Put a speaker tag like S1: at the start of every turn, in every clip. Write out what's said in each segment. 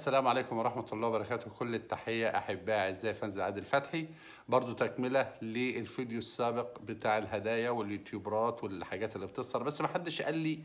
S1: السلام عليكم ورحمة الله وبركاته. كل التحية أحبائي أعزائي فانز عادل فتحي برضو تكملة للفيديو السابق بتاع الهدايا واليوتيوبرات والحاجات اللي بتصدر بس ما حدش قال لي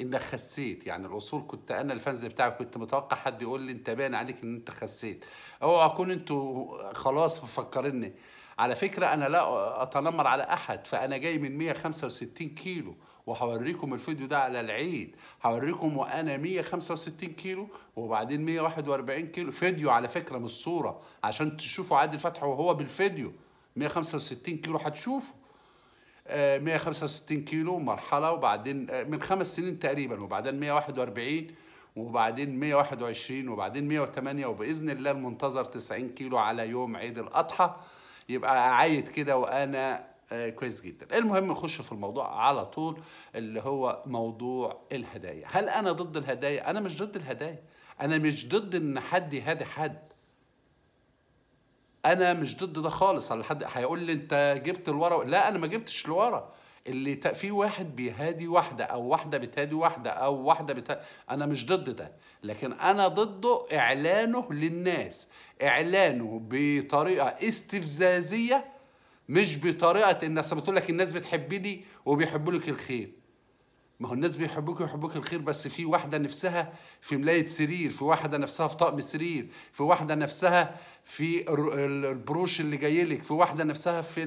S1: إنك خسيت. يعني الأصول كنت أنا الفانز بتاعك. كنت متوقع حد يقول لي أنت باين عليك إن أنت خسيت. أوعى اكون أنتوا خلاص مفكريني. على فكرة أنا لا أتنمر على أحد فأنا جاي من 165 كيلو وهوريكم الفيديو ده على العيد هوريكم وأنا 165 كيلو وبعدين 141 كيلو فيديو على فكرة مش صورة عشان تشوفوا عادل فتحي وهو بالفيديو 165 كيلو هتشوفوا. آه، 165 كيلو مرحلة وبعدين آه، من خمس سنين تقريبا وبعدين 141 وبعدين 121 وبعدين 108 وبإذن الله المنتظر 90 كيلو على يوم عيد الأضحى. يبقى عايد كده وأنا آه، كويس جدا. المهم نخش في الموضوع على طول اللي هو موضوع الهدايا. هل أنا ضد الهدايا؟ أنا مش ضد الهدايا. أنا مش ضد إن حد يهادي حد. أنا مش ضد ده خالص. على حد هيقول لي أنت جبت الورا لا أنا ما جبتش الورا اللي في واحد بيهادي واحدة أو واحدة بتهادي واحدة أو واحدة بت... أنا مش ضد ده لكن أنا ضده إعلانه للناس. إعلانه بطريقة استفزازية مش بطريقة الناس بتقول لك الناس بتحبني وبيحبوا لك الخير. ما هو الناس بيحبوك ويحبوك الخير بس في واحدة نفسها في ملاية سرير في واحدة نفسها في طقم سرير في واحدة نفسها في البروش اللي جاي لك في واحدة نفسها في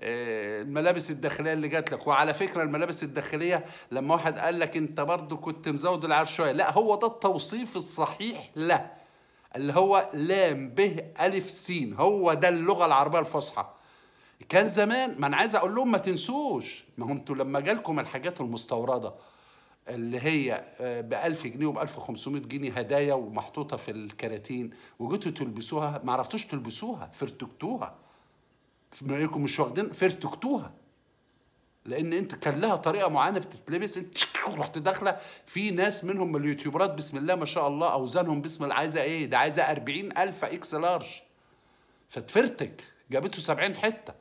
S1: الملابس الداخلية اللي جات لك. وعلى فكرة الملابس الداخلية لما واحد قال لك انت برضو كنت مزود العيار شوية لا هو ده التوصيف الصحيح له اللي هو لام ب ألف سين هو ده اللغة العربية الفصحى. كان زمان ما أنا عايز أقول لهم ما تنسوش ما أنتوا لما جالكم الحاجات المستوردة اللي هي ب 1000 جنيه وب 1500 جنيه هدايا ومحطوطة في الكراتين وجيتوا تلبسوها ما عرفتوش تلبسوها فرتكتوها. انكم مش واخدين فرتكتوها لأن انت كان لها طريقة معينة بتتلبس انت رحت داخلة. في ناس منهم من اليوتيوبرات بسم الله ما شاء الله أوزانهم بسم الله عايزة إيه؟ ده عايزة 40000 إكس لارج. فتفرتك. جابته 70 حتة.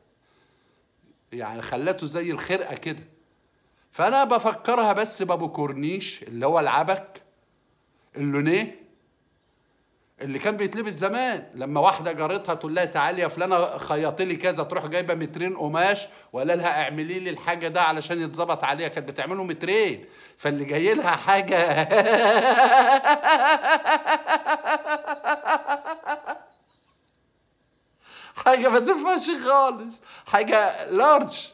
S1: يعني خلته زي الخرقة كده. فأنا بفكرها بس بابو كورنيش اللي هو العبك اللونيه. اللي كان بيتلبس زمان لما واحدة جارتها تقول لها تعالي يا فلانة خيطي لي كذا تروح جايبة مترين قماش ولا لها اعملي لي الحاجة ده علشان يتظبط عليها. كانت بتعمله مترين. فاللي جاي لها حاجة حاجة ما تنفعش خالص. حاجة لارج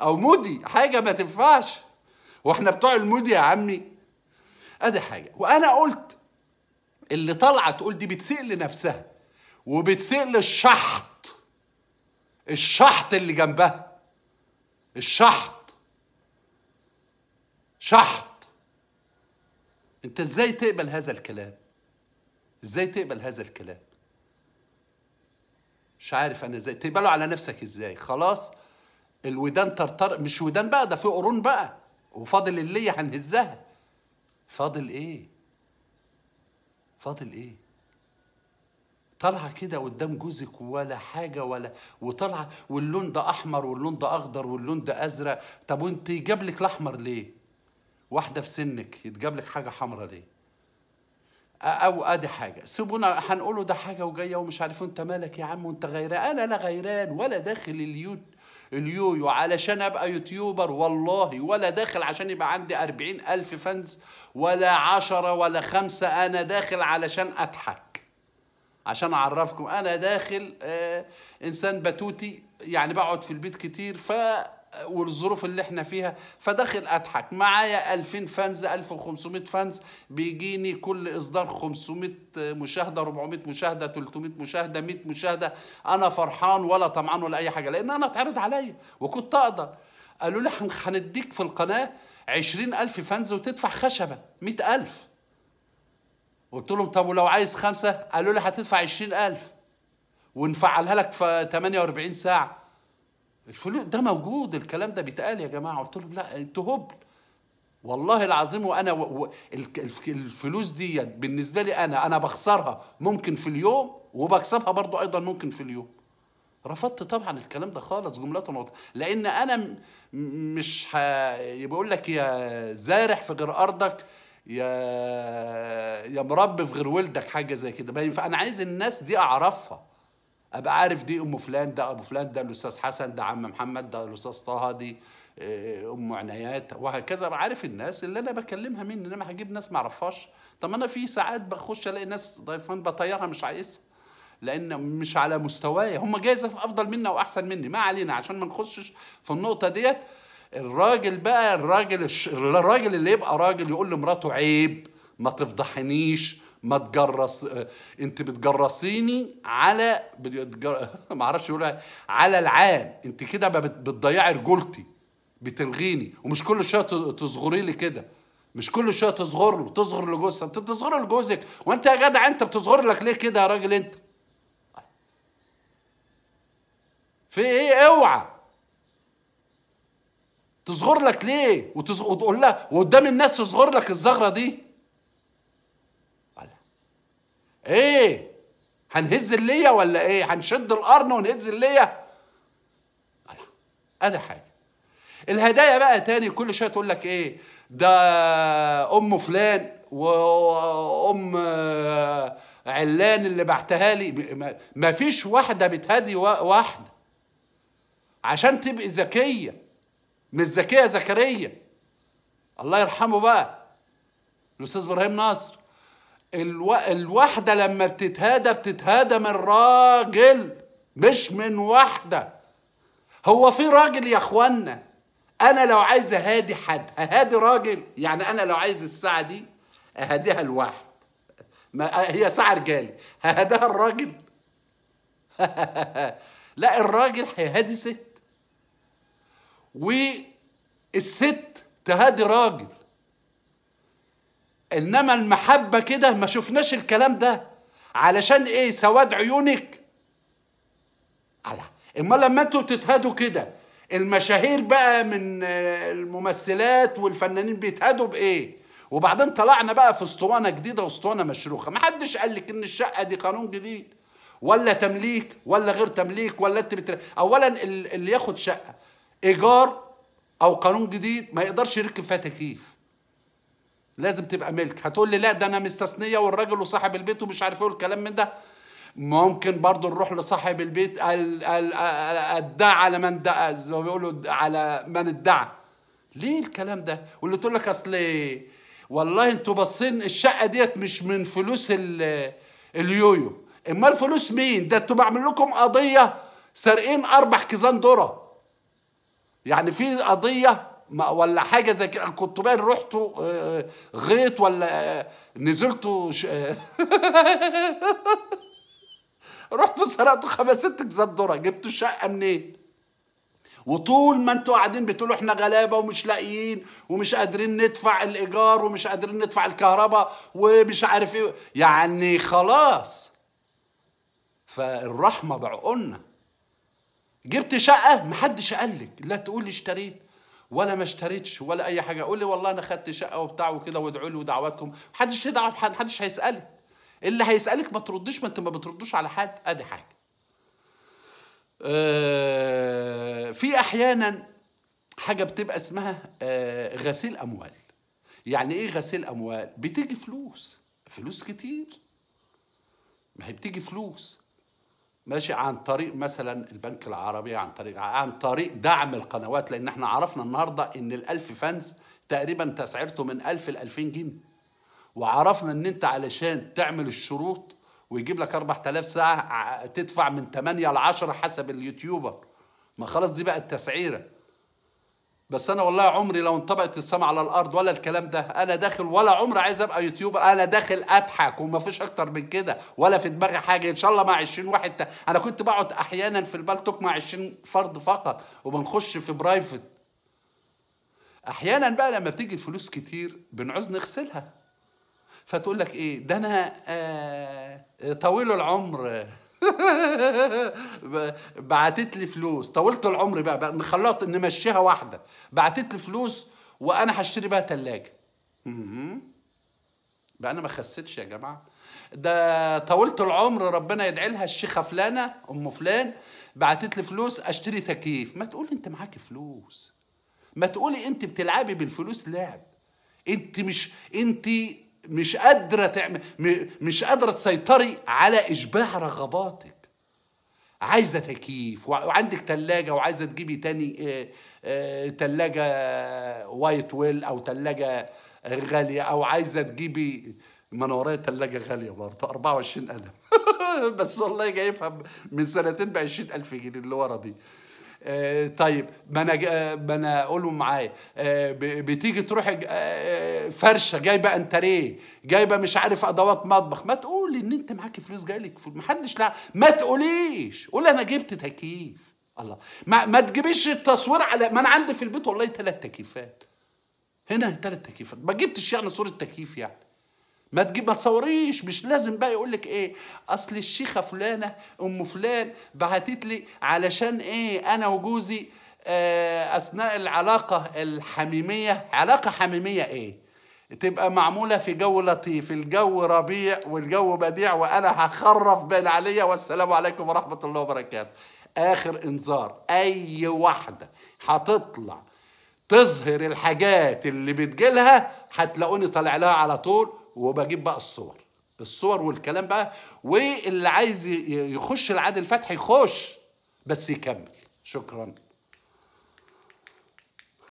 S1: أو مودي حاجة ما تنفعش. وإحنا بتوع المودي يا عمي. أدي حاجة. وأنا قلت اللي طالعة تقول دي بتسيء لنفسها وبتسيء للشحط. الشحط اللي جنبها. الشحط. شحط. انت إزاي تقبل هذا الكلام؟ إزاي تقبل هذا الكلام؟ مش عارف أنا إزاي. تقبله على نفسك إزاي؟ خلاص الودان ترتر مش ودان بقى ده في قرون بقى. وفاضل اللي هنهزها. فاضل إيه؟ فاضل إيه؟ طالعة كده قدام جوزك ولا حاجة ولا وطالعة واللون ده أحمر واللون ده أخضر واللون ده أزرق. طب وأنت جاب لك الأحمر ليه؟ واحدة في سنك يتجاب لك حاجة حمراء ليه؟ أو أدي حاجة. سيبونا هنقوله ده حاجة وجاية ومش عارف أنت مالك يا عم وأنت غيران. أنا لا غيران ولا داخل اليوت. اليويو علشان ابقى يوتيوبر؟ والله ولا داخل عشان يبقى عندي أربعين ألف فانز ولا عشرة ولا خمسة. أنا داخل علشان أضحك. عشان أعرفكم أنا داخل آه إنسان بتوتي يعني بقعد في البيت كتير ف والظروف اللي إحنا فيها فداخل اضحك. معايا 2000 فانز 1500 فانز بيجيني كل إصدار 500 مشاهدة 400 مشاهدة 300 مشاهدة 100 مشاهدة. أنا فرحان ولا طمعان ولا أي حاجة لأن أنا اتعرض عليا وكنت أقدر. قالوا لي هن- هنديك في القناة 20000 فانز وتدفع خشبة 100000 قلت لهم طب ولو عايز خمسة؟ قالوا لي هتدفع 20000 ونفعلها لك في 48 ساعة. الفلوس ده موجود الكلام ده بيتقال يا جماعة. قلت لهم لا أنتوا هبل. والله العظيم وأنا و... و... الفلوس دي بالنسبة لي أنا أنا بخسرها ممكن في اليوم وبكسبها برضو أيضا ممكن في اليوم. رفضت طبعا الكلام ده خالص جملة واضحة. لأن أنا مش ه... بقول لك يا زارح في غير أرضك يا يا مربي في غير ولدك حاجة زي كده. ينفع أنا عايز الناس دي أعرفها. أبقى عارف دي أم فلان ده أبو فلان ده الأستاذ حسن ده عم محمد ده الأستاذ طه دي آه، أم عنايات وهكذا. عارف الناس اللي أنا بكلمها مين إنما هجيب ناس ما أعرفهاش. طب أنا في ساعات بخش ألاقي ناس ضيفان بطيرها مش عايزها لأن مش على مستواي. هم جايز أفضل مني أو أحسن مني. ما علينا عشان ما نخشش في النقطة ديت. الراجل بقى الراجل الش... الراجل اللي يبقى راجل يقول لمراته عيب ما تفضحنيش. ما تجرس انت بتجرسيني على. ما أعرفش يقولها. على العام. انت كده بتضيعي رجولتي بتلغيني. ومش كل شوية تصغري لي كده. مش كل شوية تصغر له تصغر لجوزها انت بتصغر لجوزك. وانت يا جدع انت بتصغر لك ليه كده يا راجل انت؟ في إيه؟ اوعى. تصغر لك ليه. وتقول لها وقدام الناس تصغر لك الزغرة دي ولا. إيه؟ هنهز اللية ولا إيه؟ هنشد القرن ونهز اللية. ادي حاجة. الهدايا بقى تاني كل شوية تقول لك إيه؟ ده أم فلان وام علان اللي بعتها لي. ما- فيش واحدة بتهدي وا- واحدة. عشان تبقي ذكية مش ذكية زكريا. الله يرحمه بقى. الأستاذ إبراهيم ناصر. ألو... الواحدة لما بتتهادى بتتهادى من راجل مش من واحدة. هو في راجل يا اخوانا. أنا لو عايز أهادي حد ههادي راجل يعني أنا لو عايز الساعة دي اهديها لواحد. ما هي ساعة رجالي. ههديها الراجل. لا الراجل هيهادي ست. والست تهادي راجل. إنما المحبة كده ما شفناش الكلام ده علشان إيه؟ سواد عيونك. على اما لما أنتوا تتهادوا كده المشاهير بقى من الممثلات والفنانين بيتهادوا بإيه؟ وبعدين طلعنا بقى في أسطوانة جديدة وأسطوانة مشروخة. ما حدش قال لك إن الشقة دي قانون جديد ولا تمليك ولا غير تمليك ولا أنت بتر... اولا ال- اللي ياخد شقة إيجار أو قانون جديد ما يقدرش يركب فيها تكييف. لازم تبقى ملك. هتقول لي لا ده أنا مستثنية والراجل وصاحب البيت ومش عارف إيه والكلام من ده. ممكن برضو نروح لصاحب البيت ال- ال- ادعى على من دعا زي ما بيقولوا على من ادعى. ليه الكلام ده؟ واللي تقول لك أصل والله أنتوا باصين الشقة ديت مش من فلوس ال- اليويو. أمال فلوس مين؟ ده أنتوا بعمل لكم قضية سارقين أربع كيزان ذرة. يعني في قضية ما- ولا حاجة زي كده. كنتوا بقى رحتوا آه، غيط ولا آه، نزلتوا ش... رحتوا سرقتوا خمس ست كيزان ذرة جبتوا الشقة منين؟ وطول ما أنتوا قاعدين بتقولوا إحنا غلابة ومش لاقيين ومش قادرين ندفع الإيجار ومش قادرين ندفع الكهرباء ومش عارف إيه يعني خلاص. فالرحمة بعقولنا. جبت شقة محدش قال لك لا تقول لي اشتريت. ولا ما اشتريتش ولا أي حاجة. قول لي والله أنا خدت شقة وبتاع وكده وادعوا لي ودعواتكم. محدش يدعو بحد محدش هيسألك. اللي هيسألك ما تردش ما انت ما بتردوش على حد. أدي حاجة. آه، في أحيانا حاجة بتبقى اسمها آه، غسيل أموال. يعني إيه غسيل أموال؟ بتيجي فلوس. فلوس كتير. ما هي بتيجي فلوس. ماشي عن طريق مثلا البنك العربي عن طريق عن طريق دعم القنوات لأن إحنا عرفنا النهارده إن الألف فانز تقريبا تسعيرته من 1000 ل 2000 جنيه. وعرفنا إن أنت علشان تعمل الشروط ويجيب لك 4000 ساعة تدفع من 8 ل 10 حسب اليوتيوبر. ما خلاص دي بقت تسعيرة. بس أنا والله عمري لو انطبقت السما على الأرض ولا الكلام ده أنا داخل ولا عمري عايز أبقى يوتيوبر أنا داخل أضحك وما فيش أكتر من كده ولا في دماغي حاجة. إن شاء الله مع 20 واحد أنا كنت بقعد أحيانا في البالتوك مع 20 فرد فقط وبنخش في private أحيانا بقى لما بتيجي الفلوس كتير بنعوز نغسلها. فتقول لك إيه؟ ده أنا آه طويل العمر. بعتت لي فلوس. طولت العمر بقى, بقى نخلط نمشيها واحدة. بعتت لي فلوس وأنا هشتري بقى ثلاجه بقى أنا ما خسيتش يا جماعة. ده طولت العمر ربنا يدعي لها الشيخة فلانة أم فلان بعتت لي فلوس أشتري تكييف. ما تقولي أنت معاكي فلوس. ما تقولي أنت بتلعبي بالفلوس لعب. أنت مش أنت مش قادرة تعمل مش قادرة تسيطري على إشباع رغباتك. عايزة تكييف وع- وعندك تلاجة وعايزة تجيبي تاني تلاجة وايت ويل أو تلاجة غالية أو عايزة تجيبي ما أنا ورايا تلاجة غالية برضه 24 قلم بس والله جايبها من سنتين ب 20000 جنيه اللي ورا دي. طيب ما أنا ما أنا اقولوا معايا. آه، بتيجي تروح آه، فرشة جايبة أنتريه جايبة مش عارف أدوات مطبخ ما تقولي إن أنت معاكي فلوس جايلك فلوس محدش لا ما تقوليش. قول أنا جبت تكييف. الله. ما, ما تجيبيش التصوير على ما أنا عندي في البيت والله ثلاث تكييفات. هنا ثلاث تكييفات. ما جبتش يعني صورة تكييف يعني. ما تجيب ما تصوريش مش لازم بقى يقول لك إيه أصل الشيخة فلانة أم فلان بعتت لي علشان إيه أنا وجوزي آه أثناء العلاقة الحميمية. علاقة حميمية إيه؟ تبقى معمولة في جو لطيف الجو ربيع والجو بديع وأنا هخرف بين عليا والسلام عليكم ورحمة الله وبركاته. آخر إنذار أي واحدة هتطلع تظهر الحاجات اللي بتجيلها هتلاقوني طالع لها على طول وبجيب بقى الصور. الصور والكلام بقى واللي عايز يخش العادل فتحي يخش بس يكمل. شكرا.